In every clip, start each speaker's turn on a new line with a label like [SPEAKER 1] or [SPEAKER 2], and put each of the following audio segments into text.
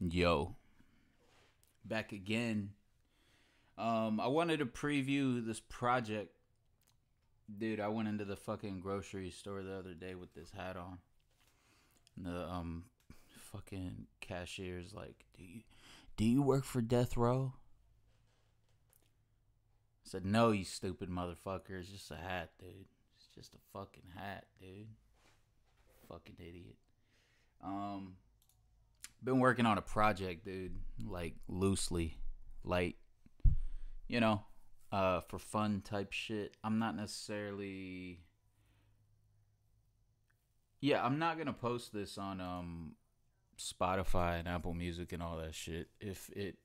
[SPEAKER 1] Yo, back again. Um, I wanted to preview this project. Dude, I went into the fucking grocery store the other day with this hat on. And the um fucking cashier's like, "Do you do you work for Death Row?" I said, "No, you stupid motherfucker. It's just a hat, dude. It's just a fucking hat, dude. Fucking idiot." Um been working on a project, dude, like loosely, like you know, uh, for fun type shit. I'm not necessarily. Yeah, I'm not gonna post this on um Spotify and Apple Music and all that shit if it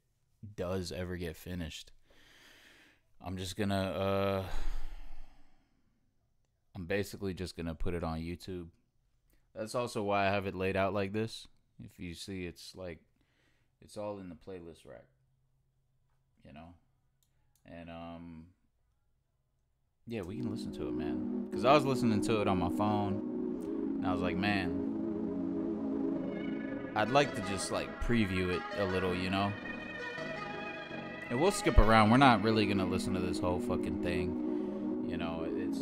[SPEAKER 1] does ever get finished. I'm just gonna uh I'm basically just gonna put it on YouTube. That's also why I have it laid out like this. If you see, it's like it's all in the playlist rack, you know, and um, yeah, we can listen to it, man. Cause I was listening to it on my phone, and I was like, man, I'd like to just like preview it a little, you know. And we'll skip around. We're not really gonna listen to this whole fucking thing, you know. It's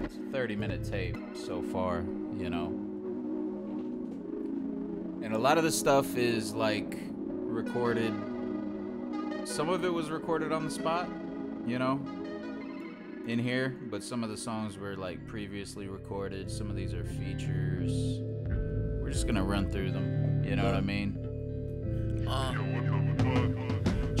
[SPEAKER 1] it's a 30 minute tape so far, you know. And a lot of the stuff is like recorded. Some of it was recorded on the spot, you know, in here, but some of the songs were like previously recorded. Some of these are features. We're just gonna run through them, you know what I mean?
[SPEAKER 2] Uh,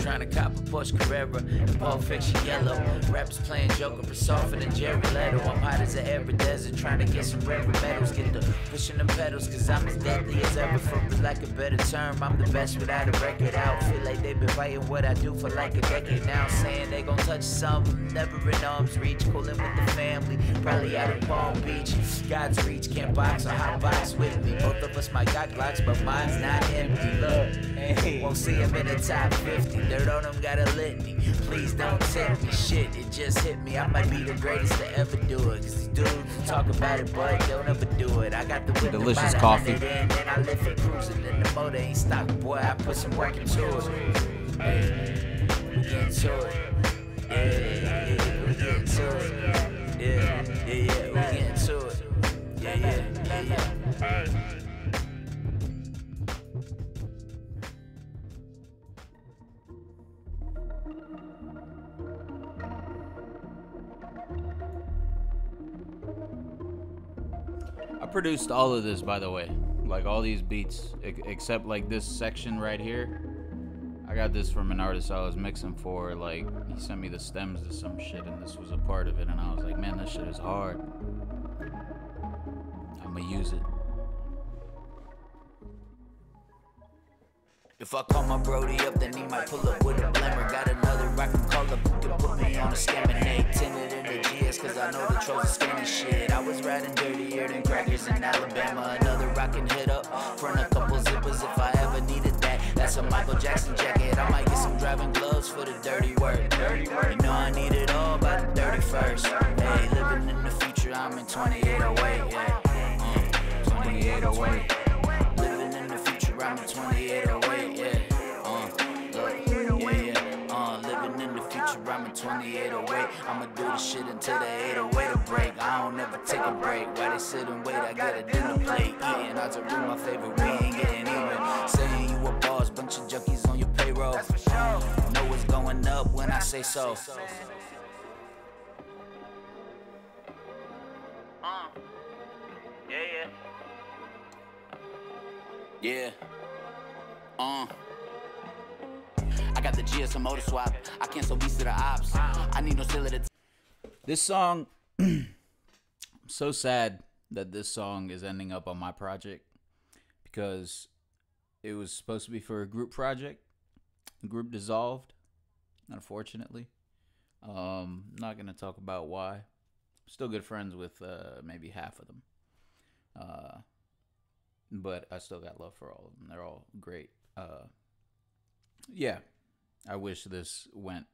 [SPEAKER 2] trying to cop a Porsche Carrera and Pulp Fiction yellow. Rappers playing Joker, but softer than Jared Leto. I'm hot as an every desert, trying to get some rare medals. Get the pushing the pedals, cause I'm as deadly as ever. For lack of a better term, I'm the best without a record out. Feel like they've been fighting what I do for like a decade now. Saying they gon' touch something, never in arm's reach. Coolin' with the family, probably out in Palm Beach. God's reach, can't box or hot box with me. Both of us might got Glocks, but mine's not empty. Look, won't see him in the top 50. Dirt on him got a litany. Please don't tip me. Shit, it just hit me. I might be the greatest to ever do it. Cause these dudes talk about it, but don't ever do it. I got the
[SPEAKER 1] Delicious coffee.
[SPEAKER 2] In, and I lift it cruising. And the motor ain't boy. I put some work into it. Hey, we get into it. Yeah, yeah, we get into it. Yeah, yeah, yeah, we get into it. Yeah, yeah, yeah,
[SPEAKER 1] produced all of this, by the way. Like all these beats, except like this section right here. I got this from an artist I was mixing for. Like he sent me the stems to some shit, and this was a part of it. And I was like, man, this shit is hard. I'm gonna use it.
[SPEAKER 2] If I call my Brody up, then he might pull up with a blimmer. Got another I can call up can put me on a scamming cause I know the trolls are scamming shit. I was riding dirtier than crackers in Alabama. Another can hit up, front a couple zippers if I ever needed that. That's a Michael Jackson jacket. I might get some driving gloves for the dirty work. You know I need it all by the 31st. Hey, living in the future, I'm in 2808. Yeah. Uh, 2808. Living in the future, I'm in 2808, 2808. I'ma do the shit until the 808 a break. I don't ever take a break. While they sit and wait, I got a dinner plate. Eating out to room, my favorite, we ain't getting even. Saying you a boss, bunch of junkies on your payroll. Know what's going up when I say so. Uh, yeah, yeah. Yeah. Uh. Got the GSM motor swap. I cancel beats to the ops. I need no still at
[SPEAKER 1] This song, I'm so sad that this song is ending up on my project because it was supposed to be for a group project. The group dissolved, unfortunately. Um, not gonna talk about why. Still good friends with uh, maybe half of them. Uh, but I still got love for all of them. They're all great. Uh, yeah, I wish this went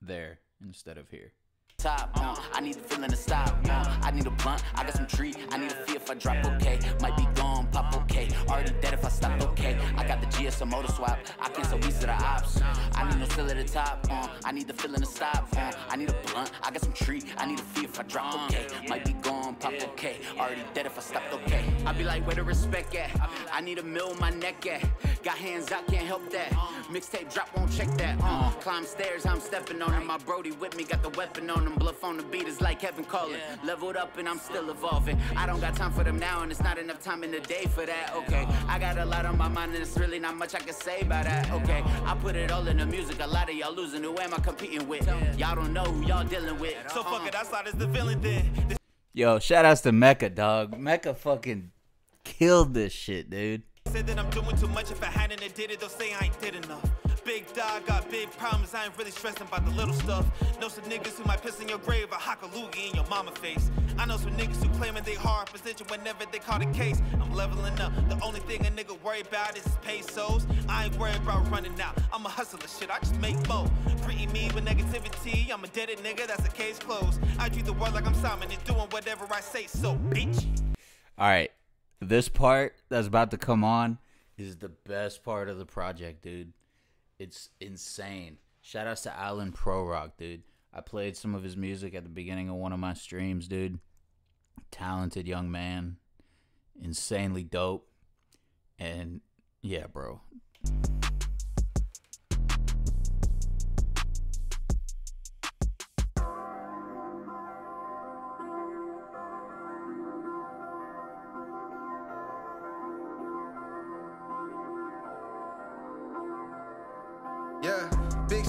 [SPEAKER 1] there instead of here.
[SPEAKER 2] top. Uh, I need the feeling to stop. Uh, I need a blunt. I got some treat. I need a fee if I drop okay. Might be gone, pop okay. Already dead if I stopped, okay. I got the GSM motor swap. I can't so easy to the ops. I need no still at the top. Uh, I need the feeling to stop. Uh, I need a blunt. I got some tree. I need a fee if I drop, okay. Might be gone, pop, okay. Already dead if I stopped, okay. I be like, where the respect at? I need a mill my neck at. Got hands out, can't help that. Mixtape drop, won't check that. Uh, climb stairs, I'm stepping on him. My Brody with me, got the weapon on him. Bluff on the beat is like Kevin calling. Leveled up and I'm still evolving. I don't got time for them now, and it's not enough time in the day for that, okay. I got a lot on my mind, and it's really not much I can say about that, okay. I put it all in the music, a lot of y'all losing. Who am I competing with? Y'all don't know who y'all dealing with.
[SPEAKER 3] So fuck it, I slide as the villain then. This
[SPEAKER 1] Yo, shout outs to Mecca, dog. Mecca fucking killed this shit, dude.
[SPEAKER 3] Said that I'm doing too much. If I hadn't have did it, they'll say I ain't did enough. Big dog got big problems. I ain't really stressing about the little stuff. Know some niggas who might piss in your grave or hock a loogie in your mama face. I know some niggas who claiming they hard position whenever they call the case. I'm leveling up. The only thing a nigga worry about is pesos. I ain't worried about running out. I'm a hustler, shit. I just make mo. Greeting me with negativity. I'm a dead nigga. That's a case closed. I treat the world like I'm Simon and doing whatever I say. So, bitch.
[SPEAKER 1] All right, this part that's about to come on is the best part of the project, dude. It's insane. Shout outs to Alan Pro Rock, dude. I played some of his music at the beginning of one of my streams, dude. Talented young man, insanely dope, and yeah, bro.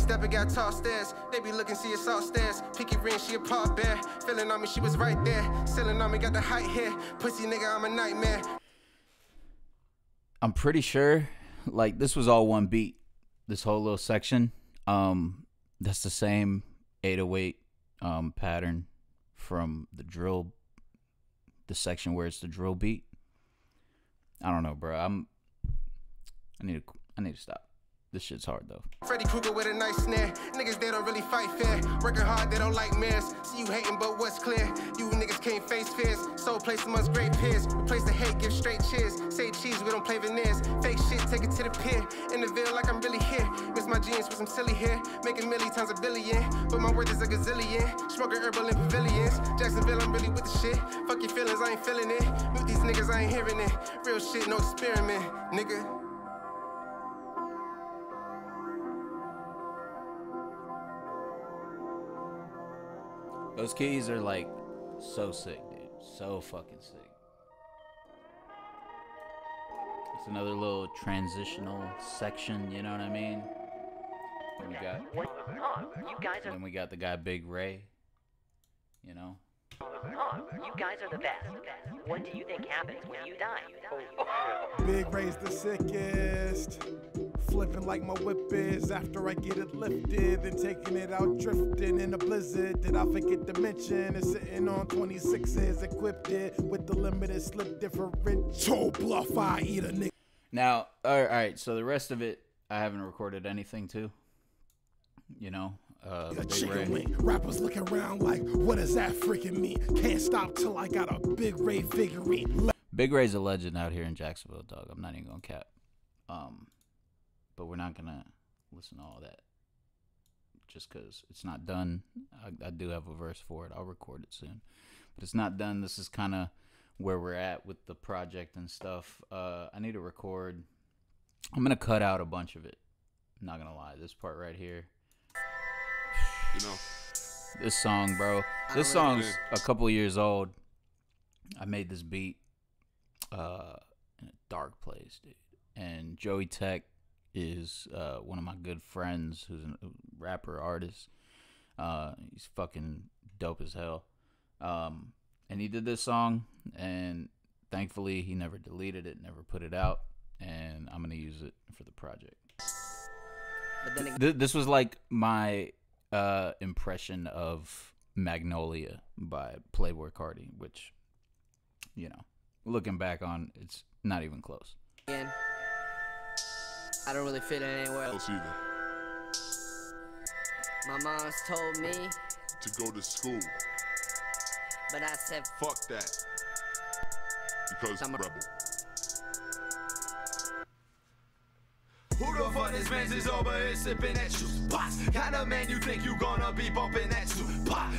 [SPEAKER 4] Big stepper got tall stairs. They be looking, see us all stairs. Picky ring, she a paw bear. Feeling on me, she was right there. Selling on me, got the height here. Pussy nigga, I'm a nightmare.
[SPEAKER 1] I'm pretty sure like this was all one beat. This whole little section. Um that's the same 808 um pattern from the drill the section where it's the drill beat. I don't know, bro. I'm I need to I need to stop. This shit's hard though.
[SPEAKER 4] Freddy Krueger with a nice snare. Niggas, they don't really fight fair. Working hard, they don't like mirrors. See you hating, but what's clear? You niggas can't face fears. Soul place amongst great peers. Replace the hate, give straight cheers. Say cheese, we don't play veneers. Fake shit, take it to the pier. In the Ville, like I'm really here. Miss my jeans with some silly hair. Making milli times a billion. But my worth is a gazillion. Smoking herbal in pavilions. Jacksonville, I'm really with the shit. Fuck your feelings, I ain't feeling it. Mute these niggas, I ain't hearing it. Real shit, no experiment, nigga.
[SPEAKER 1] Those keys are like so sick, dude. So fucking sick. It's another little transitional section, you know what I mean? Then we got
[SPEAKER 5] What? You guys are
[SPEAKER 1] then we got the guy Big Ray. You know?
[SPEAKER 5] huh? You guys are the best. What do you think happens when you die?
[SPEAKER 6] Big Ray's the sickest. Flipping like my whip is after I get it lifted, then taking it out drifting in a blizzard. Did I forget to mention it's sitting on 26s, equipped it with the limited slip differential. Bluff, I eat a nigga.
[SPEAKER 1] Now, all right, so the rest of it I haven't recorded anything to. You know, uh
[SPEAKER 6] A
[SPEAKER 1] Big
[SPEAKER 6] chicken wing. Rappers looking around like, what does that freaking mean? Can't stop till I got a Big Ray figurine.
[SPEAKER 1] Big Ray's a legend out here in Jacksonville, dog. I'm not even gonna cap. Um, but we're not gonna listen to all that just because it's not done. I, I do have a verse for it. I'll record it soon, but it's not done. This is kind of where we're at with the project and stuff. Uh, I need to record. I'm gonna cut out a bunch of it. I'm not gonna lie. This part right here.
[SPEAKER 7] You know,
[SPEAKER 1] This song, bro. This song's a couple years old. I made this beat uh in a dark place, dude. And Joey Tech is uh one of my good friends who's a rapper artist. Uh he's fucking dope as hell. Um and he did this song and thankfully he never deleted it, never put it out, and I'm going to use it for the project.
[SPEAKER 2] But then again,
[SPEAKER 1] Th- this was like my uh, impression of Magnolia by Playboi Carti, which, you know, looking back on, it's not even close.
[SPEAKER 2] I don't really fit in anywhere.
[SPEAKER 7] else either.
[SPEAKER 2] My mom's told me,
[SPEAKER 7] To go to school.
[SPEAKER 2] but I said,
[SPEAKER 7] Fuck that. Because
[SPEAKER 2] I'm a-
[SPEAKER 7] rebel.
[SPEAKER 8] Who the fuck this man's is over here sipping at juice box? Kind of man you think you gonna be bumping at?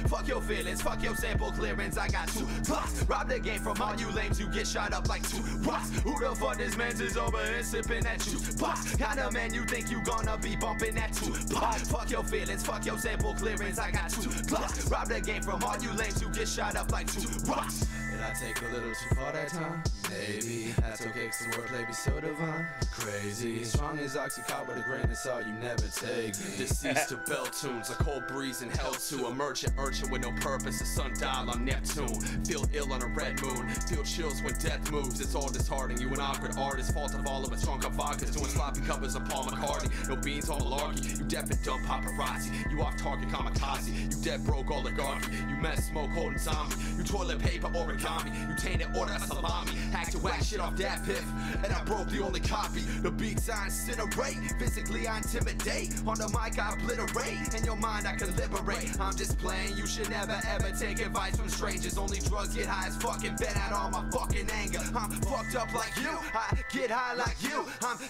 [SPEAKER 8] Fuck your feelings, fuck your sample clearance. I got two blocks. Rob the game from all you lames, you get shot up like two rocks. Who the fuck this man's is over here sipping at juice box? Kind of man you think you gonna be bumping at two pop? Fuck your feelings, fuck your sample clearance. I got two blocks. Rob the game from all you lames, you get shot up like two rocks. Did I take a little too far that time? Maybe. That's okay, cause the wordplay be so divine. Crazy. Strong as Oxycontin with a grain of salt, you never take me. Deceased to bell tunes, a cold breeze in hell to a merchant urchin with no purpose, a sundial on Neptune. Feel ill on a red moon, feel chills when death moves. It's all disheartening. You an awkward artist, fault of all of us. Drunk on vodkas, doing sloppy covers of Paul McCartney. No beans on malarkey. You deaf and dumb paparazzi. You off target kamikaze. You dead broke oligarchy. You mess smoke holding zombie. You toilet paper origami. You tainted order salami. Hack to whack shit off that piff. And I broke the only copy. The beats I incinerate. Physically I intimidate. On the mic I obliterate. In your mind I can liberate. I'm just playing. You should never ever take advice from strangers. Only drugs get high as fucking vent out all my fucking anger. I'm fucked up like you. I get high like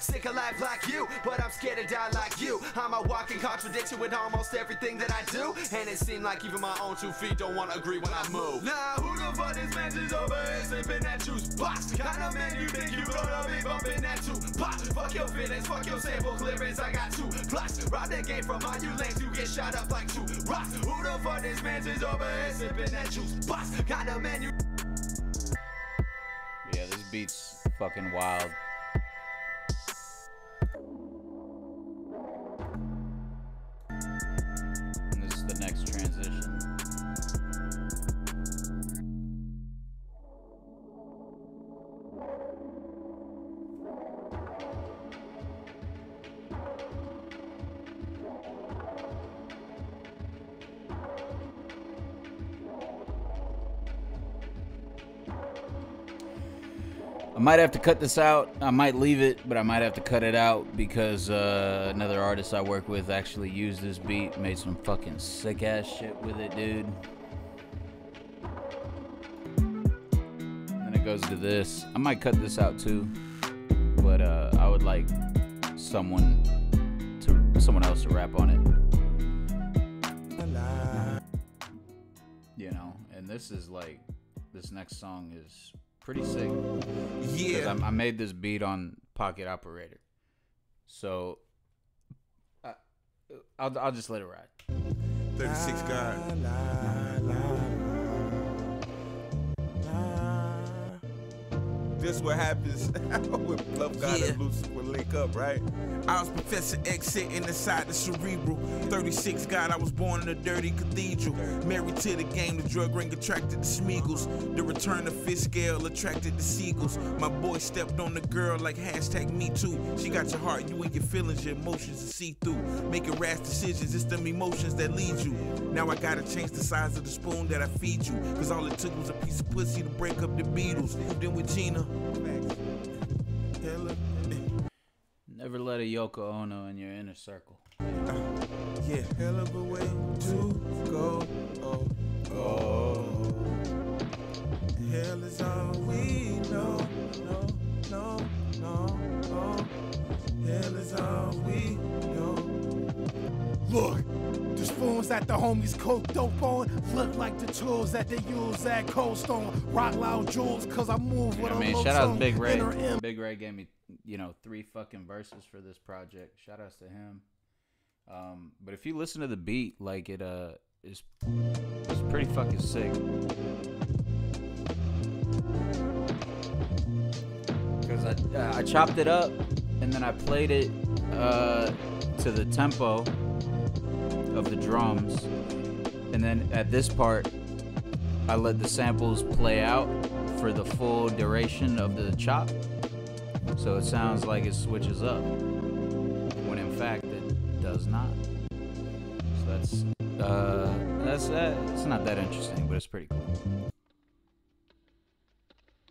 [SPEAKER 8] sick of life like you. But I'm scared to die like you. I'm a walking contradiction with almost everything that I do. And it seemed like even my own two feet don't wanna agree when I move. Now who the fuck is over here sipping that juice box? Kind of man you think you gonna be bumping that two pop? Fuck your feelings, fuck your sample clearance. I got two blocks. Rob that game from all you lanes, you get shot up like two rocks. Who the fuck is over here sipping that juice box? Kind of man you.
[SPEAKER 1] Yeah, this beat's fucking wild. I might have to cut this out. I might leave it, but I might have to cut it out because uh, another artist I work with actually used this beat, made some fucking sick ass shit with it, dude. Then it goes to this. I might cut this out too, but uh, I would like someone to someone else to rap on it. You know, and this is like this next song is pretty sick.
[SPEAKER 9] Yeah.
[SPEAKER 1] I'm- I made this beat on Pocket Operator, so I, I'll I'll just let it ride.
[SPEAKER 9] 36 God. This what happens when Bluff Gawd and Lucifer link up, right? I was Professor X sitting inside the cerebral. 36 God, I was born in a dirty cathedral. Married to the game, the drug ring attracted the Smeagol's. The return of fifth scale attracted the seagulls. My boy stepped on the girl like hashtag me too. She got your heart, you and your feelings, your emotions to see through. Making rash decisions, it's them emotions that lead you. Now I gotta change the size of the spoon that I feed you. Cause all it took was a piece of pussy to break up the Beatles. In with Gina. Hella,
[SPEAKER 1] Never let a Yoko Ono in your inner circle.
[SPEAKER 9] yeah, hell of a way to go. Oh, oh. Hell is all we know. No, no, no, oh. Hell is all we know.
[SPEAKER 6] Look, the spoons at the homies coke dope on look like the tools that they use at Cold Stone. Rock loud jewels, cause I move with
[SPEAKER 1] I
[SPEAKER 6] a
[SPEAKER 1] shout out to Big Ray. Big Ray gave me, you know, three fucking verses for this project. Shout outs to him. Um, but if you listen to the beat, like it, uh, is it's pretty fucking sick. Cause I uh, I chopped it up and then I played it uh to the tempo of the drums, and then at this part, I let the samples play out for the full duration of the chop. So it sounds like it switches up. When in fact it does not. So that's uh that's uh, it's not that interesting, but it's pretty cool.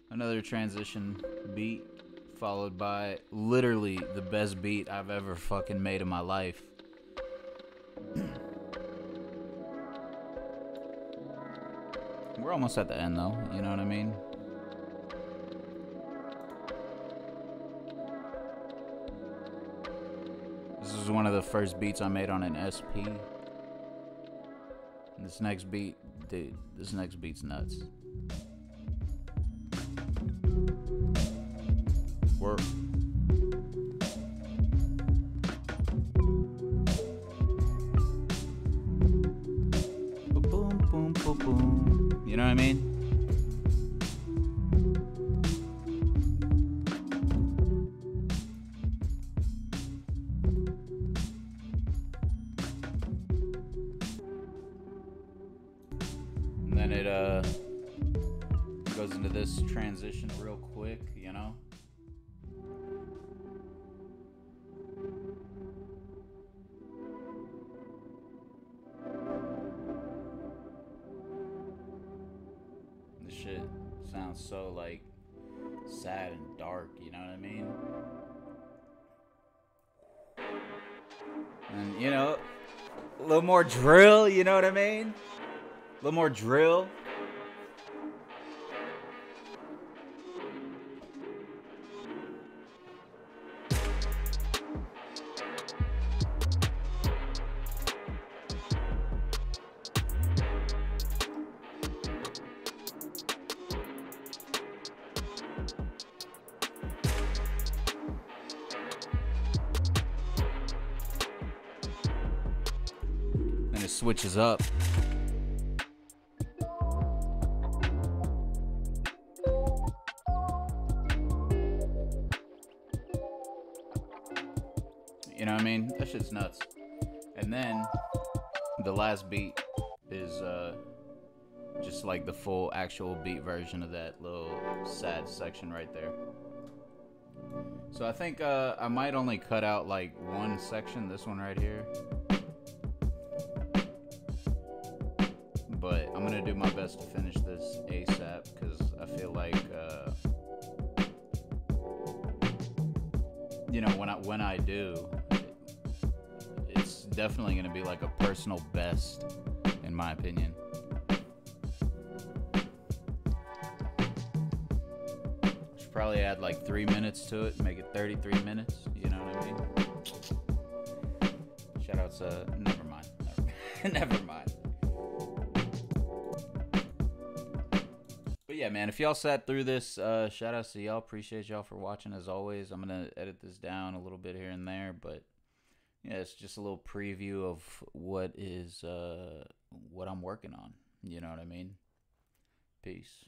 [SPEAKER 1] Another transition beat followed by literally the best beat I've ever fucking made in my life. We're almost at the end though, you know what I mean? This is one of the first beats I made on an SP. This next beat, dude, this next beat's nuts. Work. This transition real quick, you know? This shit sounds so like sad and dark, you know what I mean? And you know, a little more drill, you know what I mean? A little more drill. Switches up. You know what I mean? That shit's nuts. And then the last beat is uh just like the full actual beat version of that little sad section right there. So I think uh I might only cut out like one section, this one right here. But I'm gonna do my best to finish this ASAP because I feel like uh you know when I when I do it's definitely gonna be like a personal best in my opinion. Should probably add like three minutes to it, make it 33 minutes. You know what I mean? Shout outs, uh, never mind. Never, never mind. But yeah, man, if y'all sat through this, uh, shout outs to y'all. Appreciate y'all for watching as always. I'm gonna edit this down a little bit here and there, but yeah, it's just a little preview of what is uh what I'm working on. You know what I mean? Peace.